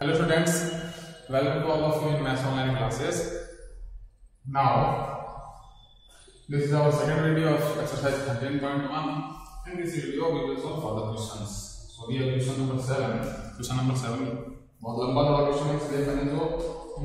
Hello students, welcome to all of you in Maths Online classes. Now, this is our second video of exercise 13.1 and this video we will solve further questions. So we have question number 7. Question number 7 बहुत लंबा थोड़ा question है इसलिए मैंने जो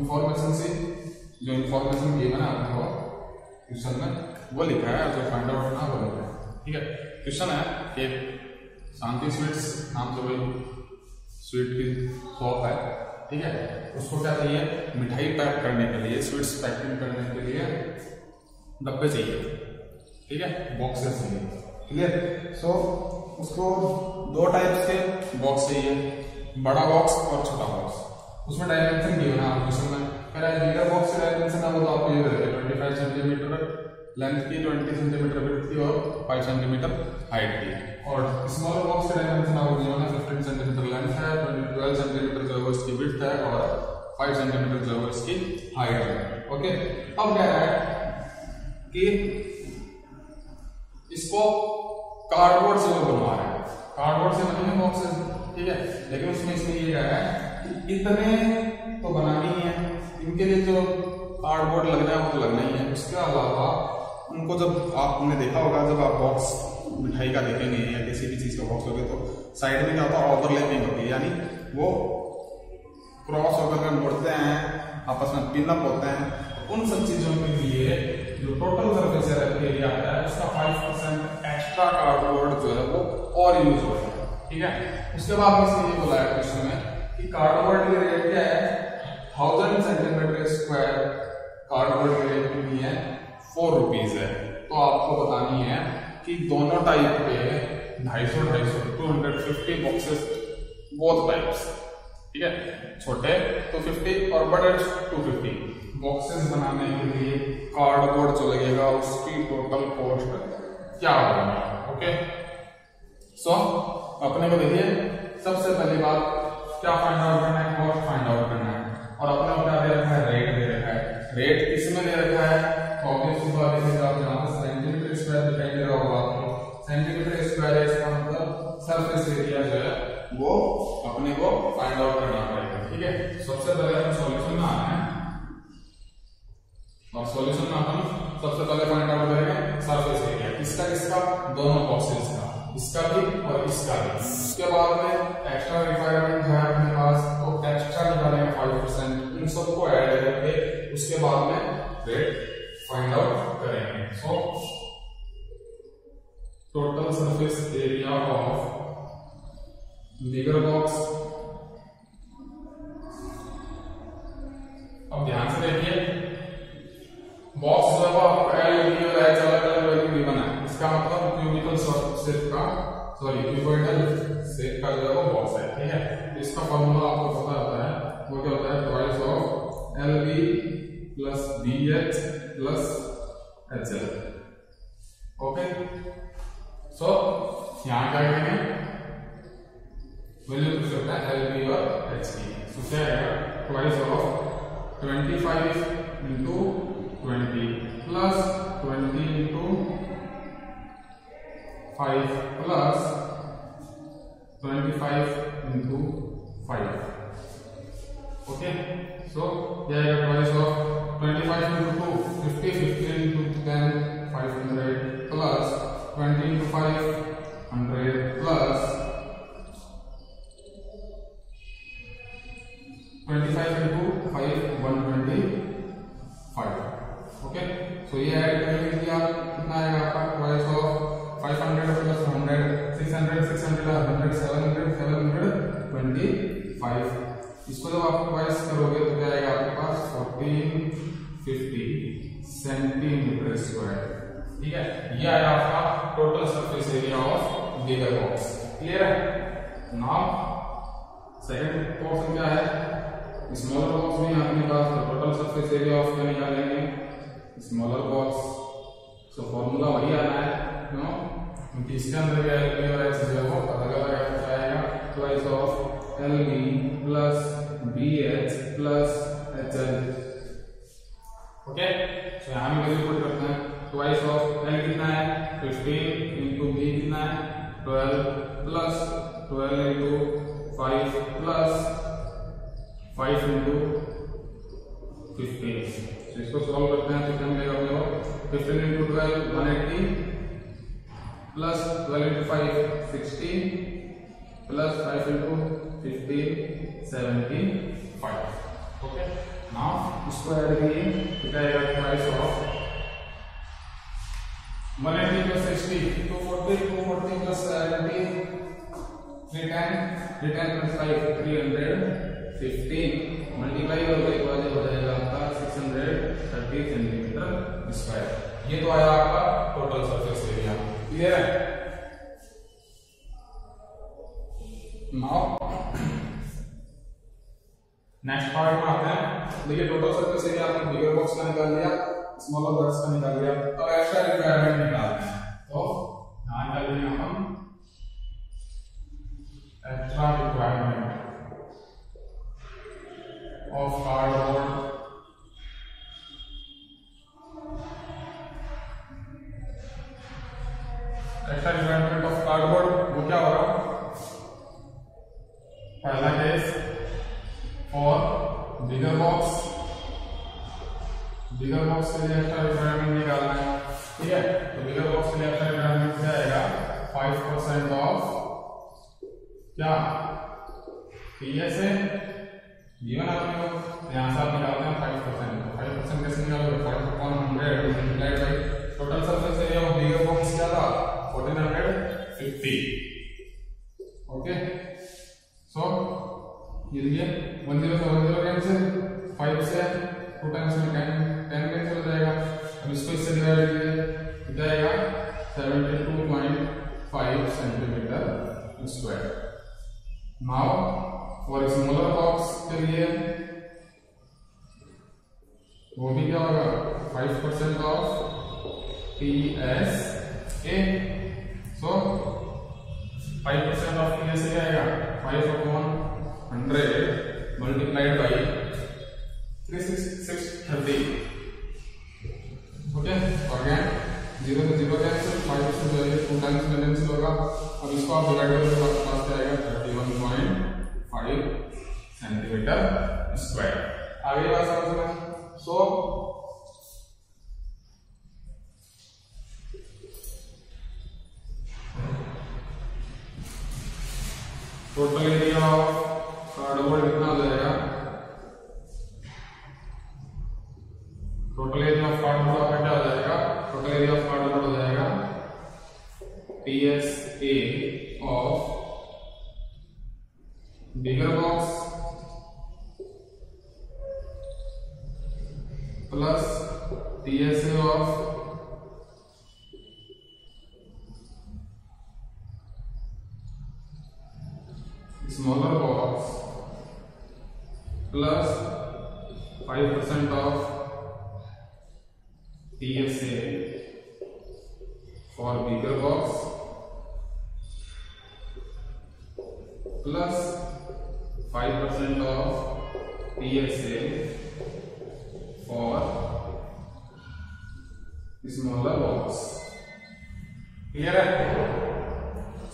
information से जो information given है आपको क्वेश्चन में वो लिखा है जो फाइंड आउट करना वो लिखा है ठीक है क्वेश्चन है कि शांति स्वीट्स नाम से कोई स्वीट की शॉप है, ठीक है? उसको क्या चाहिए? मिठाई पैक करने के लिए, स्वीट्स पैकिंग करने के लिए डब्बे चाहिए, ठीक है? बॉक्सेस चाहिए क्लियर सो उसको दो टाइप के बॉक्स चाहिए, बड़ा बॉक्स और छोटा बॉक्स उसमें डायमेंशन गिवन है। आपको इसमें फिर बिगर बॉक्स की डायमेंशन वो तो आपको ये रहेगा ट्वेंटी फाइव सेंटीमीटर लेंथ की ट्वेंटी सेंटीमीटर विड्थ की और फाइव सेंटीमीटर हाइट की। और स्मॉल बॉक्स की डायमेंशन आपको है फिफ्टीन सेंटीमीटर लेंथ है ट्वेल्व सेंटीमीटर जो है इसकी विड्थ है और फाइव सेंटीमीटर जो है इसकी हाइट है ओके अब क्या है कि इसको कार्डबोर्ड से बनवा रहे हैं। कार्डबोर्ड से बने हैं बॉक्सेस ठीक है? लेकिन उसमें इसमें ये है कि इतने तो बनानी है इनके लिए जो कार्डबोर्ड लगना है, वो तो लगना ही है। उसके अलावा उनको जब आपने देखा होगा जब आप बॉक्स मिठाई का देखेंगे या किसी भी चीज़ का बॉक्स होगा तो साइड में क्या होता है ओवरलैपिंग होती। है यानी वो क्रॉस होकर के मुड़ते हैं, आपस में पिनअप होते हैं। उन सब चीज़ों के लिए जो टोटल सर्फेस एरिया है, उसका फाइव परसेंट एक्स्ट्रा कार्डबोर्ड जो है वो और यूज़ हो है। ठीक है? उसके बाद में इसने ये बोला है क्वेश्चन में कि कार्डबोर्ड की रेट क्या है? थाउज़ेंड सेंटीमीटर स्क्वायर कार्डबोर्ड की रेट कितनी है फोर रुपीज़ है। तो आपको बतानी है कि दोनों टाइप के ढाई सौ ढाई सौ two hundred fifty boxes both types ठीक है? छोटे टू फिफ्टी और बड़े टू फिफ्टी बॉक्सेस बनाने के लिए कार्डबोर्ड जो लगेगा उसकी टोटल कॉस्ट क्या होगा ओके सो अपने को देखिए, सबसे पहली बात, क्या फाइंड आउट करना है cost find out surface area जो है, वो अपने को फाइंड आउट करना पड़ेगा, ठीक है? सबसे पहले हम सॉल्यूशन में आना है। और सॉल्यूशन में हम सबसे पहले फाइंड आउट करेंगे सरफेस एरिया किसका किसका दोनों बॉक्सेस का, इसका भी और इसका भी। उसके बाद में एक्स्ट्रा रिक्वायरमेंट है अपने पास तो एक्स्ट्रा निकालेंगे फाइव परसेंट इन सबको ऐड करके उसके बाद में रेट फाइंड आउट करेंगे। So total surface area of bigger box अब ध्यान से देखिए। बॉक्स जो है आपको एल बी और अलग अलग वैल्यू गिवन है, इसका मतलब क्यूबिकल शेप का सॉरी क्यूबॉइडल शेप का जो है वो बॉक्स है, ठीक है? तो इसका फॉर्मूला आपको पता होता है, वो क्या होता है? Twice of L B plus B H plus H L okay so यहाँ क्या करेंगे? वैल्यू पुट करता है एल बी और एच की सो क्या आएगा twice of 25 into 20 plus 20 into 5 plus 25 into 5 okay so there are twice of 25 इसको जब आप ट्वाइस करोगे तो क्या आएगा आपके पास? 1450 सेंटीमीटर स्क्वायर ठीक है? ये आया आपका total surface area of bigger box clear है? नाउ सेकंड पोर्शन क्या है? स्मॉलर बॉक्स में अपने पास टोटल सरफेस एरिया ऑफ़ क्या निकालेंगे? स्मॉलर बॉक्स सो फॉर्मूला वही आना है, क्यों? क्योंकि इसके अंदर क्या है? 12 180 plus 12 into 5 60 plus 5 into 15 75 okay now square again it is price of 180 plus 60 240 240 plus 70 310 310 plus 5 300 15 multiply हो गई हो जाएगा आपका 630 सेंटीमीटर स्क्वायर ये तो आया क्लियर है नाउ नेक्स्ट पार्ट में आते हैं। देखिए टोटल सरफेस एरिया आपने बिगर बॉक्स का निकाल लिया स्मॉलर बॉक्स का निकाल लिया। अब एक्स्ट्रा रिक्वायरमेंट निकालते हैं। तो यहाँ निकाल लेंगे हम। Extra requirement of cardboard five percent of क्या? पी एस गिवन आपने को यहाँ से आप निकालते हैं फाइव परसेंट फाइव परसेंट कैसे निकालोगे? Five upon hundred multiplied by total surface area of bigger box क्या था? Fourteen hundred fifty okay so ये देखिए वन ज़ीरो से वन ज़ीरो कैंसिल फाइव से टू टाइम्स में टेन टेन कैंसिल हो जाएगा। अब इसको इससे डिवाइड कीजिए जाएगा seventy two centimetre square now for smaller box के लिए वो भी क्या होगा? Five percent of T S A so five percent of T S A आएगा। Five upon hundred multiplied by three six six thirty okay और again zero से zero cancel five percent जो है टू टाइम्स में cancel होगा अब आपके पास क्या आएगा thirty one point five centimetre square आगे बात समझ में so total area of cardboard कितना हो जाएगा टोटल एरिया ऑफ़ कार्डबोर्ड आपका क्या हो जाएगा टोटल एरिया ऑफ़ कार्डबोर्ड हो जाएगा T S A of bigger box plus TSA of smaller box plus 5% of TSA for bigger box plus 5% of PSA for smaller box. Clear है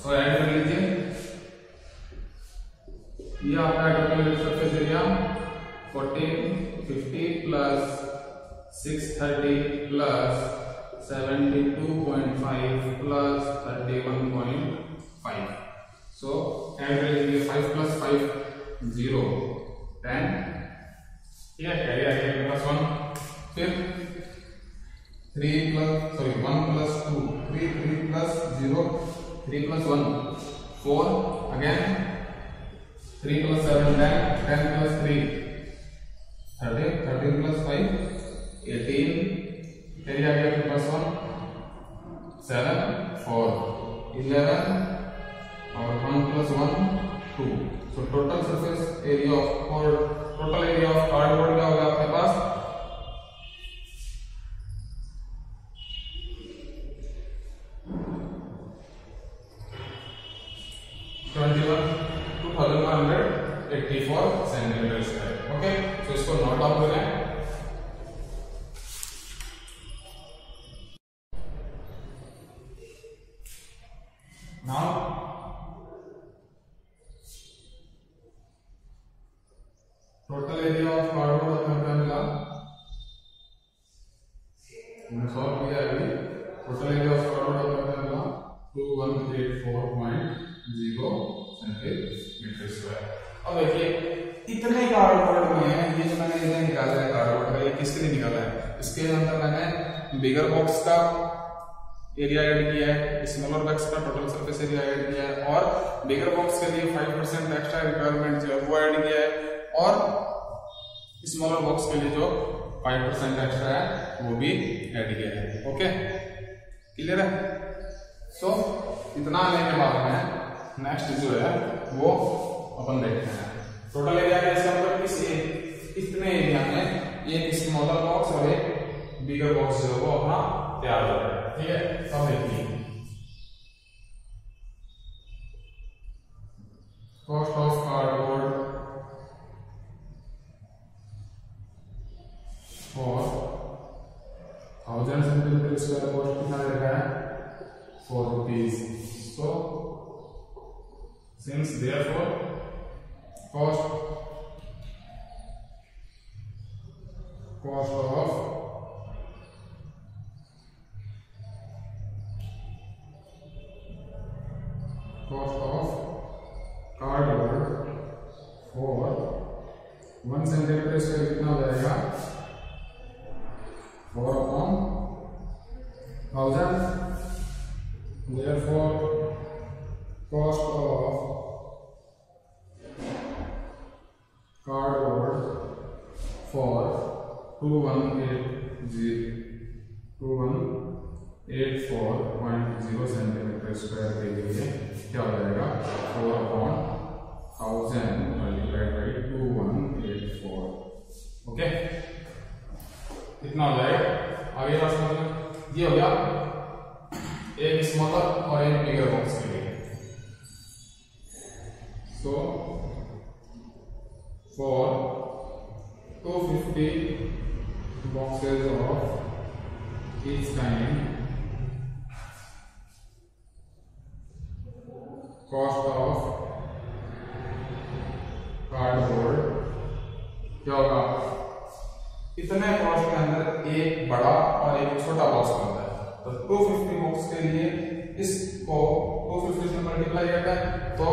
so add कर लीजिए ये आपका total surface area 14 50 plus 630 plus 72.5 plus 31.5 so add कर लीजिए 5 plus 5 zero ten ठीक है carry आ गया प्लस वन फिर three plus sorry one plus two three three plus zero three plus one four again three plus seven ten ten plus three thirteen thirteen plus five eighteen फिर आ गया plus one seven four eleven और one plus one two so total surface area of और total area of cardboard क्या होगा Now total area of cardboard अपने क्या मिला हमने सॉल्व किया अभी टोटल एरिया ऑफ़ कार्डबोर्ड अपने क्या मिला two one eight four point zero centimetre square अब देखिए इतने कार्डबोर्ड में ये जो मैंने इन्हें निकाला है कार्डबोर्ड का ये किसके लिए निकाला है? इसके अंदर मैंने बिगर बॉक्स का एरिया ऐड किया है स्मॉलर बॉक्स का टोटल सरफेस एरिया ऐड किया है और बिगर बॉक्स के लिए 5 परसेंट एक्स्ट्रा रिक्वायरमेंट जो है वो ऐड किया है और स्मॉलर बॉक्स के लिए जो 5 परसेंट एक्स्ट्रा है, वो भी ऐड किया है। ओके क्लियर है? सो इतना आने के बाद में नेक्स्ट जो है, वो अपन देखते हैं। टोटल एरिया का इसका मतलब किस इतने एरिया में एक स्मॉलर बॉक्स और एक बिगर बॉक्स जो है वो अपना तैयार हो रहा है ठीक है अब देखिए cost of cardboard for thousand centimetre square कितना दे रहा है four rupees so since therefore cost cost of cost of cardboard for one centimetre square कितना जाएगा? Four upon thousand therefore, cost of cardboard for two one eight zero two one eight four point zero centimetre square के लिए क्या हो जाएगा? Four upon thousand multiplied by two one eight four okay कितना हो जाएगा? आगे ये हो गया एक स्मॉलर और एक बिगर बॉक्स के लिए। So for two fifty boxes of each kind cost of cardboard क्या होगा इतने कॉस्ट के अंदर एक बड़ा और एक छोटा बॉक्स बनता है। तो 250 बॉक्स के लिए इसको 250 से मल्टीप्लाई करता है तो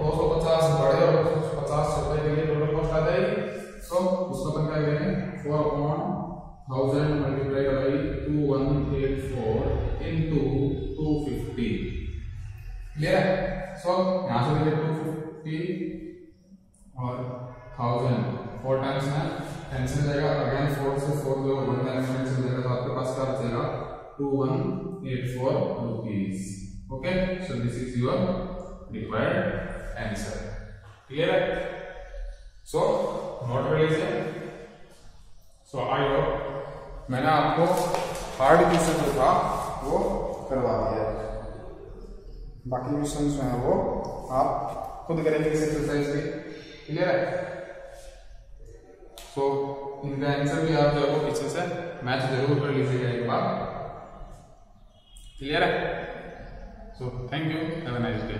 250 बड़े और 250 छोटे के लिए टोटल कॉस्ट आ जाएगी। तो उसको अपन क्या करेंगे? 4 upon thousand multiply by two one eight four into two fifty clear है? सो यहाँ से देखिए टू फिफ्टी और थाउज़ेंड फोर टाइम्स में कैंसिल हो जाएगा. अगेन फोर से फोर जो वन टाइम्स में हो जाएगा तो आपके पास क्या बचेगा? Two one eight four rupees okay so this is your required answer clear है सो नोट कर लीजिए सो आई होप मैंने आपको हार्ड क्वेश्चन जो था, वो करवा दिया. बाकी क्वेश्चन जो है वो आप खुद करेंगे इस एक्सरसाइज के क्लियर है? सो इनका आंसर भी आप जो है वो पीछे से मैथ ज़रूर कर लीजिएगा एक बार। क्लियर है? So thank you have a nice day